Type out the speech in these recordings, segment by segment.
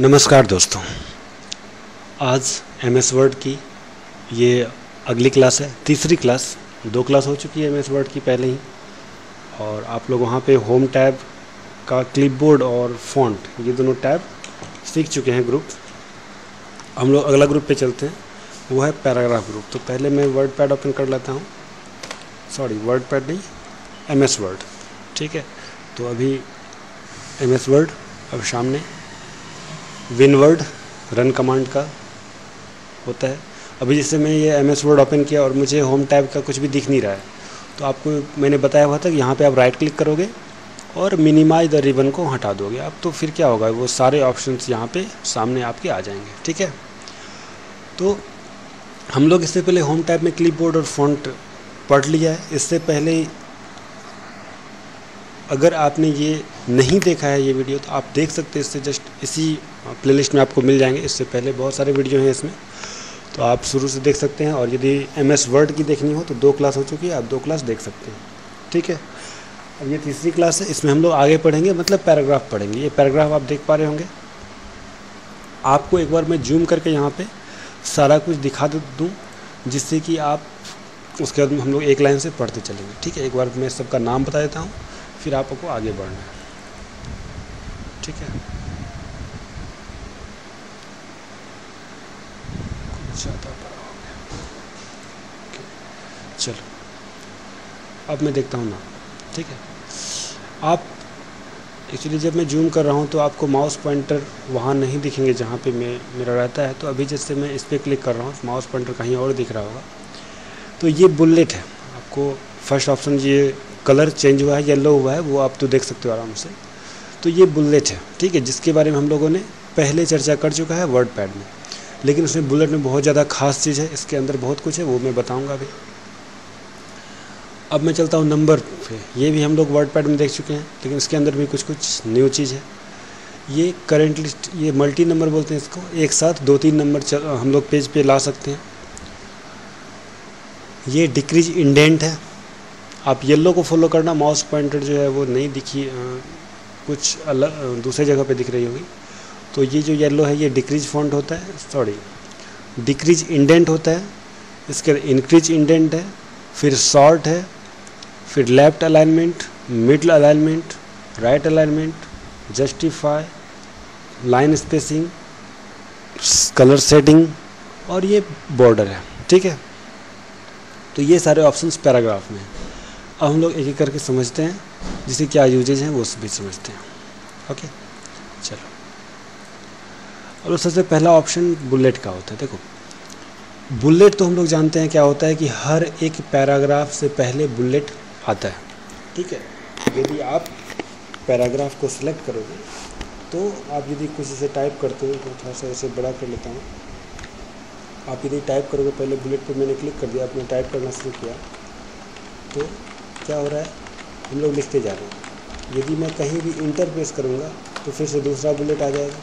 नमस्कार दोस्तों। आज एम एस वर्ड की ये अगली क्लास है, तीसरी क्लास, दो क्लास हो चुकी है एम एस वर्ड की पहले ही। और आप लोग वहाँ पे होम टैब का क्लिपबोर्ड और फॉन्ट ये दोनों टैब सीख चुके हैं ग्रुप हम लोग अगला ग्रुप पे चलते हैं, वो है पैराग्राफ ग्रुप तो पहले मैं वर्ड पैड ओपन कर लेता हूँ। सॉरी वर्ड पैड नहीं एम एस वर्ड ठीक है? तो अभी एम एस वर्ड अब सामने। विन वर्ड रन कमांड का होता है। अभी जैसे मैं ये एम एस वर्ड ओपन किया और मुझे होम टैब का कुछ भी दिख नहीं रहा है तो आपको मैंने बताया हुआ था कि यहाँ पे आप राइट क्लिक करोगे और मिनिमाइज द रिबन को हटा दोगे। अब तो फिर क्या होगा, वो सारे ऑप्शन यहाँ पे सामने आपके आ जाएँगे, ठीक है? तो हम लोग इससे पहले होम टैब में क्लिपबोर्ड और फॉन्ट पढ़ लिया है। इससे पहले अगर आपने ये नहीं देखा है ये वीडियो तो आप देख सकते हैं इससे जस्ट इसी प्लेलिस्ट में आपको मिल जाएँगे। इससे पहले बहुत सारे वीडियो हैं इसमें। तो आप शुरू से देख सकते हैं, और यदि एम एस वर्ड की देखनी हो तो दो क्लास हो चुकी है, आप दो क्लास देख सकते हैं। ठीक है? अब ये तीसरी क्लास है, इसमें हम लोग आगे पढ़ेंगे मतलब पैराग्राफ पढ़ेंगे। ये पैराग्राफ आप देख पा रहे होंगे। आपको एक बार मैं जूम करके यहाँ पे सारा कुछ दिखा दूँ जिससे कि आप उसके बाद हम लोग एक लाइन से पढ़ते चलेंगे। ठीक है? एक बार मैं सबका नाम बता देता हूँ, फिर आपको आगे बढ़ना है। ठीक है। ज़्यादा बड़ा हो गया। चलो। अब मैं देखता हूँ ना। ठीक है। आप एक्चुअली जब मैं जूम कर रहा हूँ तो आपको माउस पॉइंटर वहाँ नहीं दिखेंगे जहाँ पे मैं, मेरा रहता है। तो अभी जैसे मैं इस पर क्लिक कर रहा हूँ माउस पॉइंटर कहीं और दिख रहा होगा। तो ये बुलेट है। आपको फ़र्स्ट ऑप्शन ये कलर चेंज हुआ है येलो हुआ है, वो आप तो देख सकते हो आराम से। तो ये बुलेट है, ठीक है, जिसके बारे में हम लोगों ने पहले चर्चा कर चुका है वर्ड पैड में। लेकिन उसमें बुलेट में बहुत ज़्यादा खास चीज़ है, इसके अंदर बहुत कुछ है, वो मैं बताऊँगा अभी। अब मैं चलता हूँ नंबर पे। ये भी हम लोग वर्ड पैड में देख चुके हैं, लेकिन इसके अंदर भी कुछ कुछ न्यू चीज़ है। ये करेंट लिस्ट ये मल्टी नंबर बोलते हैं इसको। एक साथ दो तीन नंबर हम लोग पेज पे ला सकते हैं। ये डिक्रीज इंडेंट है। आप येलो को फॉलो करना माउस पॉइंटर जो है वो नहीं दिखी कुछ अलग, दूसरे जगह पे दिख रही होगी। तो ये जो येलो है, ये डिक्रीज फॉन्ट होता है। सॉरी डिक्रीज इंडेंट होता है। इसके इंक्रीज इंडेंट है, फिर शॉर्ट है, फिर left alignment middle alignment right alignment justify line spacing colour setting और ये बॉर्डर है। ठीक है? तो ये सारे ऑप्शंस पैराग्राफ में अब हम लोग एक एक करके समझते हैं। जिसे क्या यूजेज हैं, वो भी समझते हैं। ओके चलो। और सबसे पहला ऑप्शन बुलेट का होता है। देखो बुलेट तो हम लोग जानते हैं क्या होता है कि हर एक पैराग्राफ से पहले बुलेट आता है। ठीक है? यदि आप पैराग्राफ को सिलेक्ट करोगे तो आप यदि कुछ इसे टाइप करते हो तो थोड़ा सा इसे बड़ा कर लेता हूँ। आप यदि टाइप करोगे, पहले बुलेट पर मैंने क्लिक कर दिया, आपने टाइप करना शुरू किया तो क्या हो रहा है? हम लोग लिखते जा रहे हैं। यदि मैं कहीं भी इंटर प्रेस करूँगा तो फिर से दूसरा बुलेट आ जाएगा।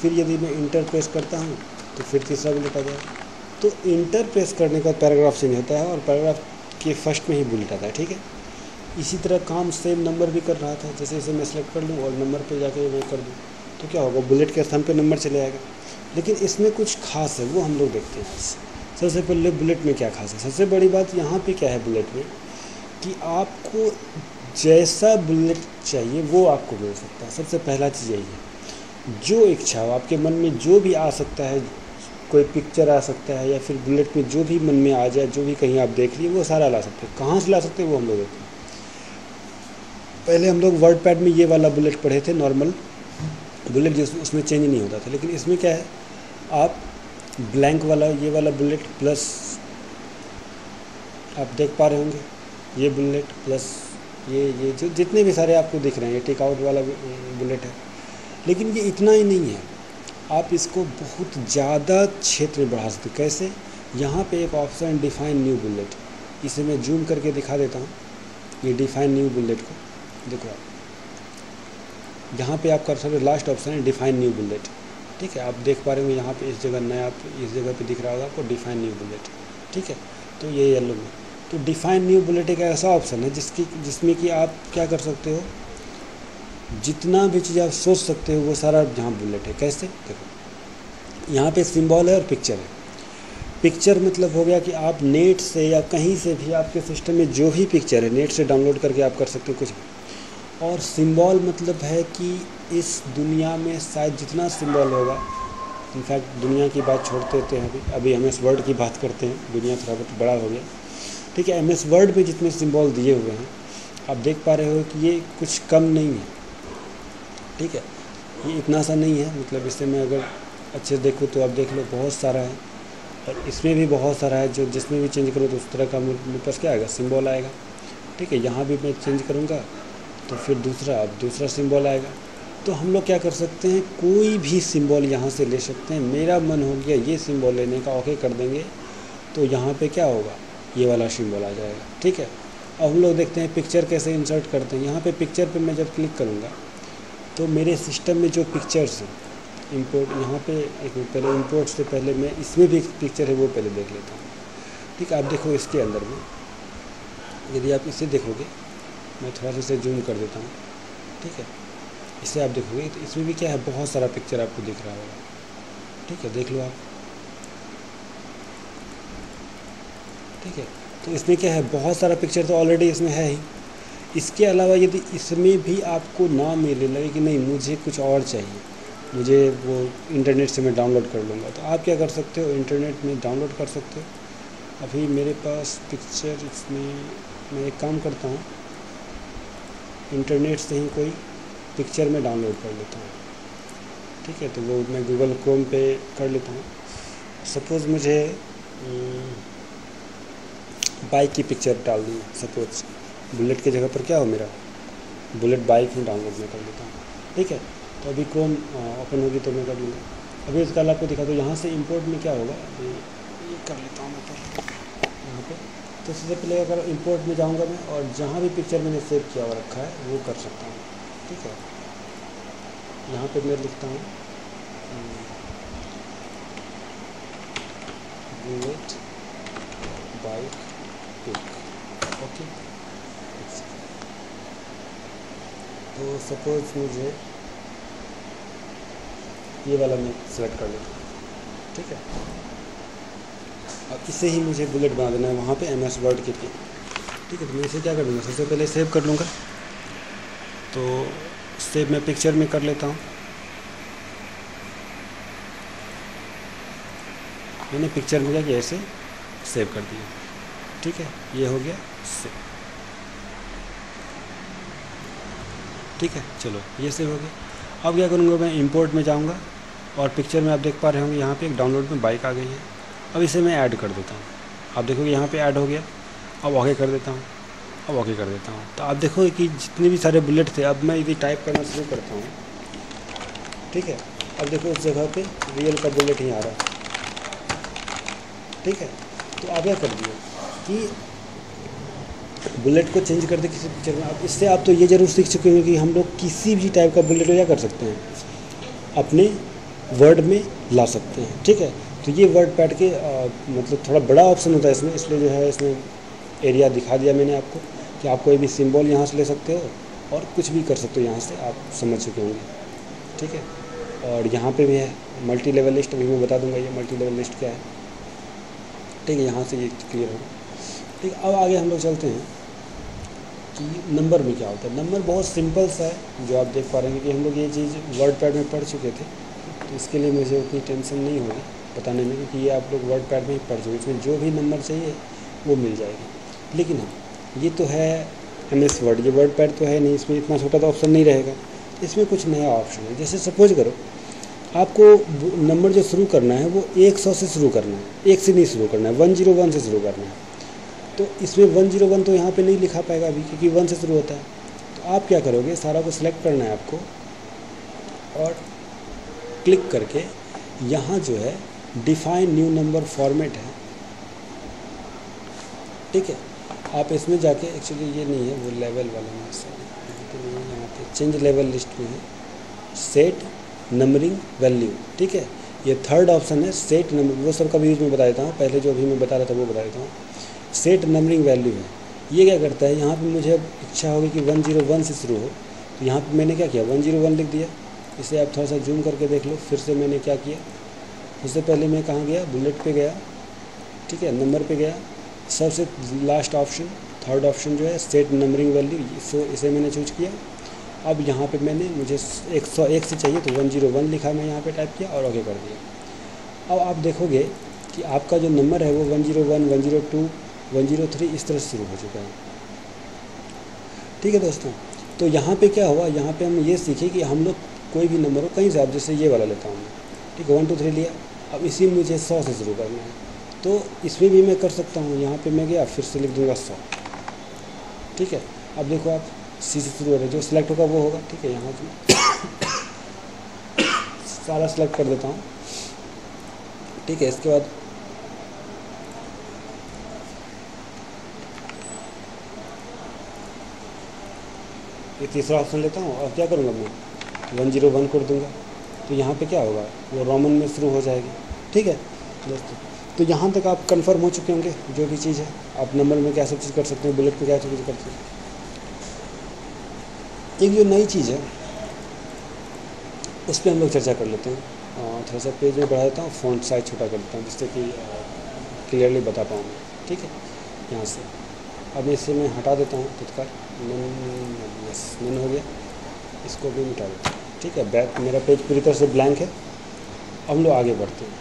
फिर यदि मैं इंटर प्रेस करता हूँ तो फिर तीसरा बुलेट आ जाएगा। तो इंटर प्रेस करने का पैराग्राफ चेंज होता है और पैराग्राफ के फ़र्स्ट में ही बुलेट आता है, ठीक है? इसी तरह काम सेम नंबर भी कर रहा था, जैसे जैसे मैं सेलेक्ट कर लूँ और नंबर पे जाके मैं कर दूँ तो क्या होगा? बुलेट के स्थान पे नंबर चले आएगा। लेकिन इसमें कुछ खास है, वो हम लोग देखते हैं। सबसे पहले बुलेट में क्या खास है? सबसे बड़ी बात यहाँ पे क्या है बुलेट में? कि आपको जैसा बुलेट चाहिए, वो आपको मिल सकता है। सबसे पहला चीज़ यही है। जो इच्छा हो, आपके मन में जो भी आ सकता है, कोई पिक्चर आ सकता है या फिर बुलेट में जो भी मन में आ जाए, जो भी कहीं आप देख लिए, वो सारा ला सकते हैं। कहाँ से ला सकते हैं, वो हम लोग देखते हैं। पहले हम लोग वर्ड पैड में ये वाला बुलेट पढ़े थे नॉर्मल बुलेट जिस, उसमें चेंज नहीं होता था। लेकिन इसमें क्या है, आप ब्लैंक वाला, ये वाला बुलेट प्लस आप देख पा रहे होंगे। ये बुलेट प्लस ये ये जो जितने भी सारे आपको दिख रहे हैं, ये टेकआउट वाला बुलेट है। लेकिन ये इतना ही नहीं है। आप इसको बहुत ज़्यादा क्षेत्र में बढ़ा सकते कैसे? यहाँ पे एक ऑप्शन डिफाइन न्यू बुलेट इसे मैं जूम करके दिखा देता हूँ। ये डिफाइन न्यू बुलेट को। देखो आप। यहाँ पे आप कर सकते लास्ट ऑप्शन है डिफाइन न्यू बुलेट ठीक है? आप देख पा रहे होंगे यहाँ पे इस जगह नया, इस जगह पे दिख रहा होगा आपको डिफाइन न्यू बुलेट ठीक है? तो ये येलो में। तो डिफाइन न्यू बुलेट एक ऐसा ऑप्शन है जिसकी, जिसमें कि आप क्या कर सकते हो? जितना भी चीज़ आप सोच सकते हो, वो सारा जहाँ बुलेट है। कैसे? देखो, यहाँ पे सिंबल है और पिक्चर है। पिक्चर मतलब हो गया कि आप नेट से या कहीं से भी आपके सिस्टम में जो भी पिक्चर है नेट से डाउनलोड करके आप कर सकते हो कुछ भी। और सिंबल मतलब है कि इस दुनिया में शायद जितना सिंबल होगा इनफैक्ट दुनिया की बात छोड़ते थे अभी। अभी एम एस वर्ड की बात करते हैं, दुनिया थोड़ा बहुत बड़ा हो गया। ठीक है एम एस वर्ड में जितने सिंबल दिए हुए हैं, आप देख पा रहे हो कि ये कुछ कम नहीं है। ठीक है, ये इतना सा नहीं है मतलब इससे मैं अगर अच्छे से देखूँ तो आप देख लो, बहुत सारा है। और इसमें भी बहुत सारा है, जो जिसमें भी चेंज करूँ तो उस तरह का मेरे पास क्या आएगा? सिंबल आएगा। ठीक है, यहाँ भी मैं चेंज करूँगा तो फिर दूसरा, अब दूसरा सिंबल आएगा। तो हम लोग क्या कर सकते हैं, कोई भी सिंबल यहाँ से ले सकते हैं। मेरा मन हो गया ये सिंबल लेने का, ओके कर देंगे। तो यहाँ पे क्या होगा? ये वाला सिंबल आ जाएगा। ठीक है? अब हम लोग देखते हैं पिक्चर कैसे इंसर्ट करते हैं। यहाँ पे पिक्चर पे मैं जब क्लिक करूँगा तो मेरे सिस्टम में जो पिक्चर्स हैं इंपोर्ट यहाँ पे एक पहले इंपोर्ट से पहले मैं इसमें भी पिक्चर है, वो पहले देख लेता हूँ। ठीक है? आप देखो इसके अंदर में। यदि आप इसे देखोगे, मैं थोड़ा सा इसे जूम कर देता हूँ। ठीक है? इसे आप देखोगे तो इसमें भी क्या है? बहुत सारा पिक्चर आपको दिख रहा होगा। ठीक है? देख लो आप। ठीक है? तो इसमें क्या है? बहुत सारा पिक्चर तो ऑलरेडी इसमें है ही। इसके अलावा यदि इसमें भी आपको ना मिले लगे कि नहीं, मुझे कुछ और चाहिए, मुझे वो इंटरनेट से मैं डाउनलोड कर लूँगा तो आप क्या कर सकते हो? इंटरनेट में डाउनलोड कर सकते हो। अभी मेरे पास पिक्चर इसमें, मैं एक काम करता हूँ। इंटरनेट से ही कोई पिक्चर में डाउनलोड कर लेता हूँ। ठीक है? तो वो मैं गूगल क्रोम पे कर लेता हूँ। सपोज़ मुझे बाइक की पिक्चर डाल दी सपोज़ बुलेट की जगह पर क्या हो मेरा? बुलेट बाइक ही डाउनलोड में कर लेता हूँ। ठीक है? तो अभी क्रोम ओपन होगी तो मैं कर लूँगा। अभी इसका आपको दिखा दो, यहाँ से इंपोर्ट में क्या होगा? ये कर लेता हूँ मैं पहले। यहाँ पे। तो सबसे पहले अगर इंपोर्ट में जाऊँगा मैं और जहाँ भी पिक्चर मैंने सेव किया हुआ रखा है, वो कर सकता हूँ। ठीक है? यहाँ पे मैं लिखता हूँ। बुलेट बाइक ओके तो सपोज़ मुझे ये वाला मैं सेलेक्ट कर लेता हूँ। ठीक है? अब इसे ही मुझे बुलेट बना देना है, वहाँ पे एम एस वर्ड के लिए। ठीक है तो मैं इसे क्या कर लूँगा सबसे पहले सेव कर लूँगा। तो सेव मैं पिक्चर में कर लेता हूँ। मैंने पिक्चर में क्या ऐसे सेव कर दिया। ठीक है, ये हो गया सेव ठीक है, चलो, ये सेव हो गया। अब क्या करूँगा मैं इंपोर्ट में जाऊँगा, और पिक्चर में आप देख पा रहे होंगे, यहाँ पे एक डाउनलोड में बाइक आ गई है। अब इसे मैं ऐड कर देता हूँ। आप देखोगे यहाँ पे ऐड हो गया। अब ओके कर देता हूँ। अब ओके कर देता हूँ। तो आप देखोगे कि जितने भी सारे बुलेट थे, अब मैं यदि टाइप करना शुरू करता हूँ। ठीक है, अब देखो उस जगह पे रियल का बुलेट ही आ रहा है। ठीक है तो आप क्या कर दिए? कि बुलेट को चेंज कर दे किसी पिक्चर में। अब इससे आप तो ये ज़रूर सीख चुके होंगे कि हम लोग किसी भी टाइप का बुलेट को क्या कर सकते हैं। अपने वर्ड में ला सकते हैं। ठीक है? तो ये वर्ड पैड के आ, मतलब थोड़ा बड़ा ऑप्शन होता है इसमें। इसलिए जो है इसमें एरिया दिखा दिया मैंने आपको कि आप कोई भी सिंबल यहाँ से ले सकते हो और कुछ भी कर सकते हो यहाँ से। आप समझ चुके होंगे। ठीक है? और यहाँ पे भी है। मल्टी लेवल लिस्ट अभी मैं बता दूँगा ये मल्टी लेवल लिस्ट क्या है। ठीक है? यहाँ से ये क्लियर होगा। ठीक अब आगे हम लोग चलते हैं कि नंबर में क्या होता है। नंबर बहुत सिंपल सा है, जो आप देख पा रहे हैं कि हम लोग ये चीज़ वर्ड पैड में पढ़ चुके थे। तो इसके लिए मुझे उतनी टेंशन नहीं होगी बताने में, क्योंकि ये आप लोग वर्ड पैड में ही पढ़ चुके इसमें जो भी नंबर चाहिए, वो मिल जाएगा। लेकिन हाँ ये तो है एम एस वर्ड ये वर्ड पैड तो है नहीं, इसमें इतना छोटा तो ऑप्शन नहीं रहेगा। इसमें कुछ नया ऑप्शन है। जैसे सपोज़ करो, आपको नंबर जो शुरू करना है, वो एक सौ से शुरू करना है। एक से नहीं शुरू करना है, वन ज़ीरो वन से शुरू करना है। तो इसमें वन ज़ीरो वन तो यहाँ पे नहीं लिखा पाएगा अभी, क्योंकि वन से शुरू होता है। तो आप क्या करोगे, सारा को सिलेक्ट करना है आपको और क्लिक करके यहाँ जो है डिफाइन न्यू नंबर फॉर्मेट है। ठीक है? आप इसमें जाके एक्चुअली ये नहीं है, वो लेवल वाला में चेंज लेवल लिस्ट में है। सेट नंबरिंग वैल्यू ठीक है? ये थर्ड ऑप्शन है सेट नंबर वो सब का भी यूज़ मैं बता देता हूँ। पहले जो अभी मैं बता रहा था, वो बता देता हूँ। सेट नंबरिंग वैल्यू है। ये क्या करता है? यहाँ पे मुझे इच्छा होगी कि वन ज़ीरो वन से शुरू हो। तो यहाँ पे मैंने क्या किया? वन ज़ीरो वन लिख दिया। इसे आप थोड़ा सा जूम करके देख लो। फिर से मैंने क्या किया? उससे पहले मैं कहाँ गया? बुलेट पे गया। ठीक है? नंबर पे गया। सबसे लास्ट ऑप्शन थर्ड ऑप्शन जो है सेट नंबरिंग वैल्यू इसो इसे मैंने चूज़ किया। अब यहाँ पे मैंने मुझे एक सौ, एक से चाहिए तो वन ज़ीरो वन लिखा मैं यहाँ पे टाइप किया और ओके कर दिया। अब आप देखोगे कि आपका जो नंबर है वो one zero one one zero two one zero three इस तरह से शुरू हो चुका है। ठीक है दोस्तों तो यहाँ पे क्या हुआ? यहाँ पे हम ये सीखे कि हम लोग कोई भी नंबर हो कहीं से आप जैसे ये वाला लेता हूँ। ठीक है, वन टू थ्री लिया। अब इसी में मुझे सौ से शुरू करना है। तो इसमें भी मैं कर सकता हूँ। यहाँ पे मैं गया, फिर से लिख दूँगा सौ। ठीक है, अब देखो आप, सी से शुरू हो जो सिलेक्ट होगा वो होगा। ठीक है, यहाँ से सारा सिलेक्ट कर देता हूँ। ठीक है, इसके बाद ये तीसरा ऑप्शन लेता हूँ और क्या करूँगा मैं? वन ज़ीरो वन कर दूँगा। तो यहाँ पे क्या होगा? वो रोमन में शुरू हो जाएगी। ठीक है? दोस्तों तो यहाँ तक आप कंफर्म हो चुके होंगे जो भी चीज़ है। आप नंबर में क्या सब चीज़ कर सकते हैं बुलेट पे क्या सब चीज़ कर सकते हैं। एक जो नई चीज़ है, उस पर हम लोग चर्चा कर लेते हैं। थोड़ा सा पेज में बढ़ा देता हूँ फ़ॉन्ट साइज़ छोटा कर देता हूँ, जिससे कि क्लियरली बता पाऊँ। ठीक है? यहाँ से। अब इसे मैं हटा देता हूँ, तत्काल। नन बस नन हो गया इसको भी मिटा देता हूँ ठीक है, बैक मेरा पेज पूरी तरह से ब्लैंक है। हम लोग आगे बढ़ते हैं।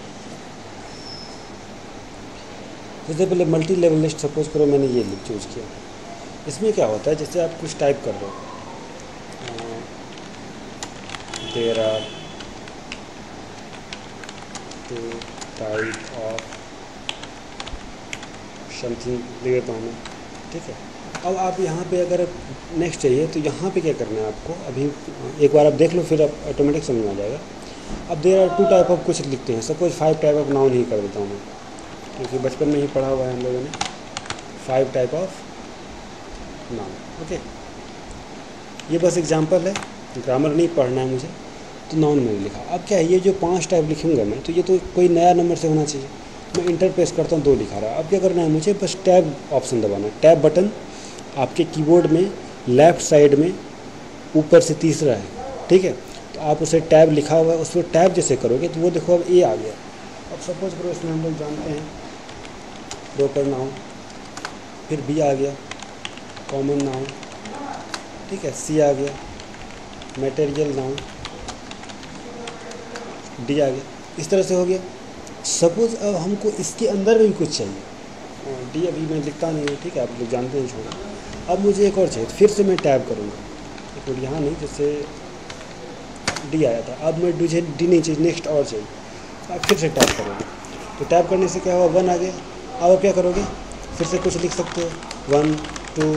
सबसे पहले मल्टी लेवल लिस्ट सपोज़ करो, मैंने ये चूज़ किया। इसमें क्या होता है, जैसे आप कुछ टाइप कर रहे हो। There are two type of something देता हूँ। मैं ठीक है? अब आप यहाँ पे अगर नेक्स्ट चाहिए तो यहाँ पे क्या करना है आपको? अभी, एक बार आप देख लो, फिर आप ऑटोमेटिक समझ में आ जाएगा। अब there are two type of कुछ लिखते हैं। Suppose five type of noun ही कर देता हूँ मैं, क्योंकि बचपन में ही पढ़ा हुआ है हम लोगों ने। Five type of noun okay ये बस एग्ज़ाम्पल है। ग्रामर नहीं पढ़ना है मुझे तो नाउन मैंने लिखा। अब क्या है, ये जो पाँच टाइप लिखूँगा मैं तो ये तो कोई नया नंबर से होना चाहिए। मैं इंटर प्रेस करता हूँ, दो लिखा रहा अब क्या करना है मुझे, बस टैब ऑप्शन दबाना है। टैब बटन आपके कीबोर्ड में लेफ़्ट साइड में, ऊपर से तीसरा है, ठीक है? तो आप उसे टैब लिखा हुआ है उस पर टैब जैसे करोगे तो वो देखो अब ए आ गया। अब सपोज़ करो इसमें हम लोग जानते हैं प्रॉपर नाउन फिर बी आ गया कॉमन नाउन ठीक है? सी आ गया मटेरियल नाउन डी आ गया, इस तरह से हो गया। सपोज़ अब हमको इसके अंदर भी कुछ चाहिए। डी अभी मैं लिखता नहीं हूँ, ठीक है? आप लोग जानते हैं छोड़ो अब मुझे एक और चाहिए फिर से मैं टैब करूँगा। एक यहाँ नहीं जैसे डी आया था। अब मैं मुझे डी नहीं चाहिए नेक्स्ट और चाहिए। अब फिर से टैप करोगे। तो टैप करने से क्या हुआ? वन आ गया। अब क्या करोगे? फिर से कुछ लिख सकते हो। One, two,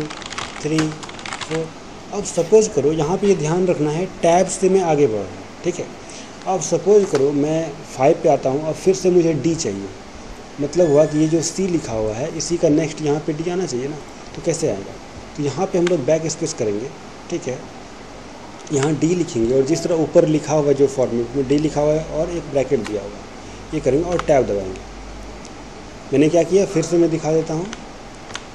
three, four. अब सपोज़ करो, यहाँ पे ये ध्यान रखना है, टैब से मैं आगे बढ़ रहा हूँ, ठीक है? अब सपोज़ करो, मैं फाइव पे आता हूँ, अब फिर से मुझे डी चाहिए। मतलब हुआ कि ये जो सी लिखा हुआ है, इसी का नेक्स्ट यहाँ पे डी आना चाहिए ना? तो कैसे आएगा? तो यहाँ पे हम लोग बैक स्पेस करेंगे, ठीक है? यहाँ डी लिखेंगे और जिस तरह ऊपर लिखा हुआ है जो फॉर्मेट में डी लिखा हुआ है और एक ब्रैकेट दिया हुआ है। ये करेंगे और टैब दबाएँगे। मैंने क्या किया? फिर से मैं दिखा देता हूँ।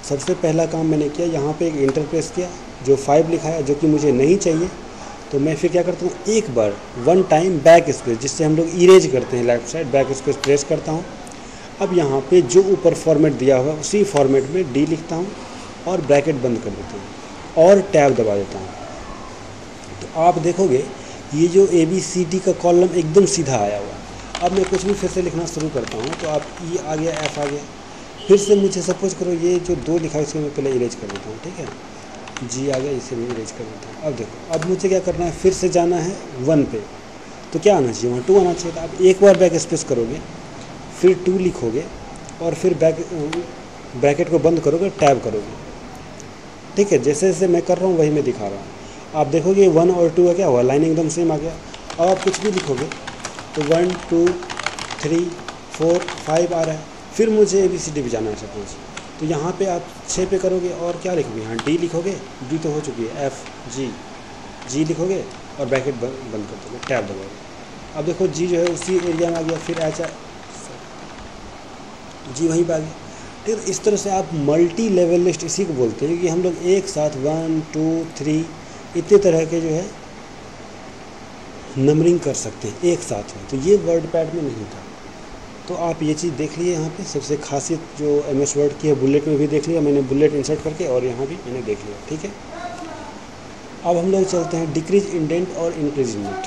सबसे पहला काम मैंने किया, यहाँ पे एक इंटरप्रेस किया, जो फाइव लिखा है, जो कि मुझे नहीं चाहिए। तो मैं फिर क्या करता हूँ? एक बार वन टाइम बैक स्पेस जिससे हम लोग इरेज करते हैं left side back space press करता हूँ। अब यहाँ पे जो ऊपर फॉर्मेट दिया हुआ है, उसी फॉर्मेट में डी लिखता हूँ। और ब्रैकेट बंद कर देता हूँ और टैब दबा देता हूँ। तो आप देखोगे, ये जो ए बी सी डी का कॉलम एकदम सीधा आया हुआ अब मैं कुछ भी फिर से लिखना शुरू करता हूँ तो आप ई आ गया एफ़ आ गया। फिर से मुझे सपोज़ करो, ये जो दो लिखा इसको मैं पहले इरेज कर देता हूँ, ठीक है? जी आ गया, इसे मैं इरेज कर देता हूँ। अब देखो, अब मुझे क्या करना है? फिर से जाना है वन पे। तो क्या आना चाहिए? वहाँ टू आना चाहिए अब एक बार बैक स्पेस करोगे, फिर टू लिखोगे, और फिर बैक ब्रैकेट को बंद करोगे, टैब करोगे। ठीक है, जैसे जैसे मैं कर रहा हूँ, वही मैं दिखा रहा हूँ। आप देखोगे वन और टू का क्या? हुआ लाइन एकदम सेम आ गया। अब आप कुछ भी लिखोगे तो one two three four five आ रहा है। फिर मुझे ए बी सी डी भी जाना है सपोज़ तो यहाँ पे आप छः पे करोगे, और क्या लिखोगे? यहाँ डी लिखोगे? डी तो हो चुकी है एफ़ जी जी लिखोगे, और ब्रैकेट बंद कर दोगे टैब दबाओगे। अब देखो जी जो है, उसी एरिया में आ गया, फिर एच जी वहीं पर आ गया। ठीक इस तरह से आप मल्टी लेवल लिस्ट इसी को बोलते हैं कि हम लोग एक साथ वन टू थ्री इतने तरह के जो है नंबरिंग कर सकते हैं, एक साथ में। तो ये वर्ड पैड में नहीं था। तो आप ये चीज़ देख लिए यहाँ पे, सबसे खासियत जो एम एस वर्ड की है बुलेट में भी देख लिया, मैंने बुलेट इंसर्ट करके और यहाँ भी मैंने देख लिया, ठीक है? अब हम लोग चलते हैं डिक्रीज इंडेंट और इंक्रीज इंडेंट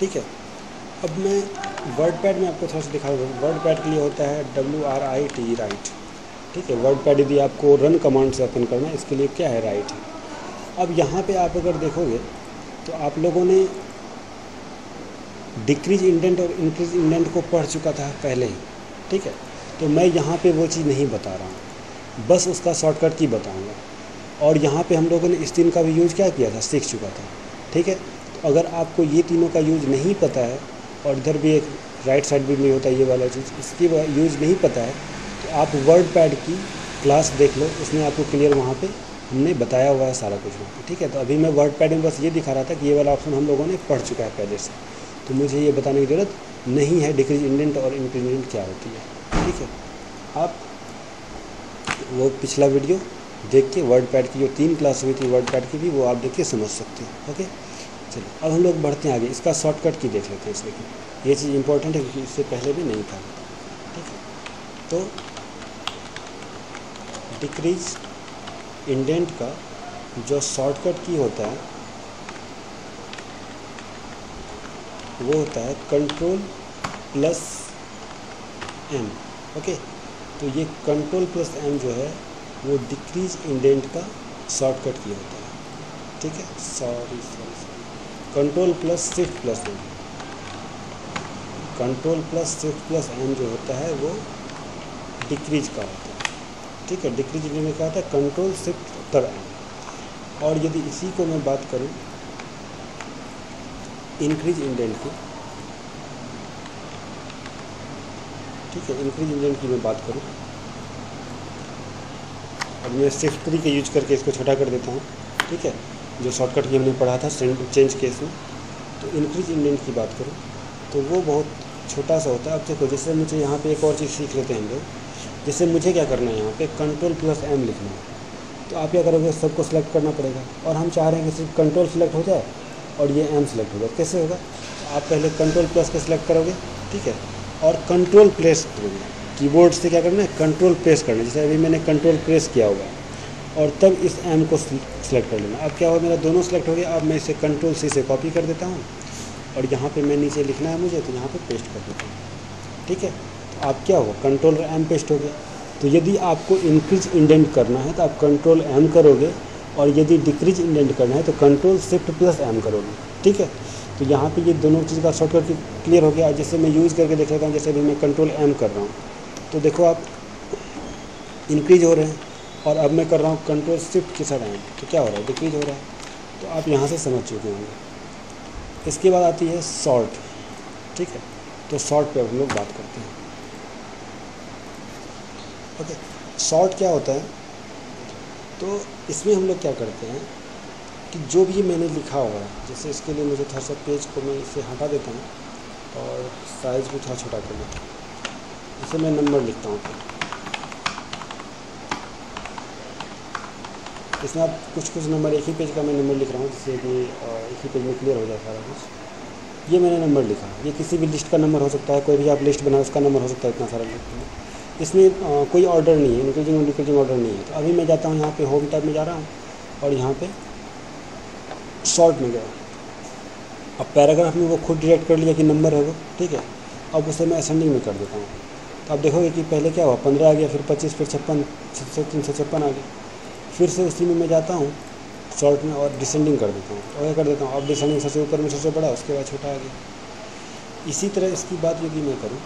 ठीक है? अब मैं वर्ड पैड में आपको थोड़ा सा दिखा दूँ वर्ड पैड के लिए होता है W R I T write ठीक है वर्ड पैड यदि आपको रन कमांड से ओपन करना है, इसके लिए क्या है राइट अब यहाँ पे आप अगर देखोगे तो आप लोगों ने डिक्रीज इंडेंट और इंक्रीज इंडेंट को पढ़ चुका था पहले ही। ठीक है तो मैं यहाँ पे वो चीज़ नहीं बता रहा हूँ। बस उसका शॉर्टकट की बताऊँगा। और यहाँ पे हम लोगों ने इस तीन का भी यूज़ क्या किया था? सीख चुका था। ठीक है तो अगर आपको ये तीनों का यूज़ नहीं पता है और इधर भी एक राइट साइड भी नहीं होता ये वाला चीज़। इसकी यूज़ नहीं पता है। तो आप वर्ड पैड की क्लास देख लो, उसमें आपको क्लियर वहाँ पे हमने बताया हुआ है सारा कुछ वहाँ पे। ठीक है तो अभी मैं वर्ड पैड में बस ये दिखा रहा था कि ये वाला ऑप्शन हम लोगों ने पढ़ चुका है पहले से। तो मुझे ये बताने की ज़रूरत नहीं है डिक्रीज इंडेंट और इंक्रीजेंट क्या होती है। ठीक है, आप वो पिछला वीडियो देख के वर्ड पैड की जो तीन क्लास हुई थी वर्ड पैड की भी वो आप देख के समझ सकते हो। ओके चलो अब हम लोग बढ़ते हैं आगे। इसका शॉर्टकट की देख लेते हैं इसलिए ये चीज़ इंपॉर्टेंट है क्योंकि इससे पहले भी नहीं था। ठीक है? तो डिक्रीज इंडेंट का जो शॉर्टकट की होता है, वो होता है कंट्रोल प्लस एम ओके? तो ये कंट्रोल प्लस एम जो है, वो डिक्रीज इंडेंट का शॉर्टकट की होता है। ठीक है? Sorry sorry control plus shift plus M control plus shift plus M जो होता है, वो डिक्रीज का होता है। ठीक है? डिक्रीज में क्या होता है? कंट्रोल शिफ्ट पर एम और यदि इसी को मैं बात करूँ इंक्रीज इंडेंट की, ठीक है? इंक्रीज इंडेंट की मैं बात करूँ। अब मैं सिक्स थ्री के यूज़ करके इसको छोटा कर देता हूँ। ठीक है? जो शॉर्टकट की हमने पढ़ा था चेंज केस में तो इंक्रीज इंडेंट की बात करूँ तो वो बहुत छोटा सा होता है। अब देखो, जैसे मुझे यहाँ पे एक और चीज़ सीख लेते हैं हम लोग। जैसे मुझे क्या करना है यहाँ पे? कंट्रोल प्लस एम लिखना है। तो आप क्या करोगे? सबको सिलेक्ट करना पड़ेगा। और हम चाह रहे हैं कि सिर्फ़ कंट्रोल सेलेक्ट हो जाए और ये एम सेलेक्ट होगा कैसे होगा? तो आप पहले कंट्रोल प्लस के सिलेक्ट करोगे, ठीक है? और कंट्रोल प्रेस करोगे। कीबोर्ड से क्या करना है? कंट्रोल प्रेस करना है। जैसे अभी मैंने कंट्रोल प्रेस किया हुआ है। और तब इस एम को सिलेक्ट कर लेना। अब क्या हुआ? मेरा दोनों सेलेक्ट हो गया। अब मैं इसे कंट्रोल सी से कॉपी कर देता हूँ। और यहाँ पे मैं नीचे लिखना है मुझे तो यहाँ पे पेस्ट कर देता हूँ। ठीक है? तो आप क्या हुआ? कंट्रोल एम पेस्ट हो गया। तो यदि आपको इंक्रीज इंडेंट करना है तो आप कंट्रोल एम करोगे। और यदि डिक्रीज इंडेंट करना है तो कंट्रोल शिफ्ट प्लस एम करोगे। ठीक है? तो यहाँ पे ये दोनों चीज़ का शॉर्टकट क्लियर हो गया। जैसे मैं यूज़ करके देख लेता हूँ, जैसे अभी मैं कंट्रोल एम कर रहा हूँ। तो देखो आप इंक्रीज हो रहे हैं। और अब मैं कर रहा हूँ कंट्रोल शिफ्ट के साथ एम तो क्या हो रहा है? डिक्रीज हो रहा है। तो आप यहाँ से समझ चुके होंगे। इसके बाद आती है शॉर्ट ठीक है? तो शॉर्ट पे हम लोग बात करते हैं। ओके शॉर्ट क्या होता है? तो इसमें हम लोग क्या करते हैं कि जो भी मैंने लिखा हुआ है, जैसे इसके लिए मुझे थोड़ा सा पेज को मैं इसे हटा देता हूँ, और साइज़ भी थोड़ा छोटा कर लेता हूँ। जैसे मैं नंबर लिखता हूँ। इसमें आप कुछ कुछ नंबर एक ही पेज का मैं नंबर लिख रहा हूँ जिससे कि एक ही पेज में क्लियर हो जाए सारा कुछ। ये मैंने नंबर लिखा। ये किसी भी लिस्ट का नंबर हो सकता है कोई भी आप लिस्ट बनाए उसका नंबर हो सकता है इतना सारा लिस्ट इसमें आ, कोई ऑर्डर नहीं है इंक्रीजिंग डिक्रीजिंग ऑर्डर नहीं है। तो अभी मैं जाता हूँ यहाँ पे होम टैब में जा रहा हूँ और यहाँ पे शॉर्ट में गया। अब पैराग्राफ में वो खुद डिरेक्ट कर लिया कि नंबर है वो ठीक है? अब उसे मैं असेंडिंग में कर देता हूँ। तो आप देखोगे कि पहले क्या हुआ? पंद्रह आ गया फिर पच्चीस फिर छप्पन तीन सौ छप्पन आ गया। फिर से उसी में मैं जाता हूँ शॉर्ट में और डिसेंडिंग कर देता हूँ। और कर देता हूँ। अब डिसेंडिंग सबसे ऊपर में सबसे बड़ा, उसके बाद छोटा आ गया इसी तरह इसकी बात यदि मैं करूँ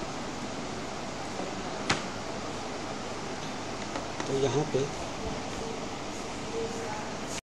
तो यहाँ पे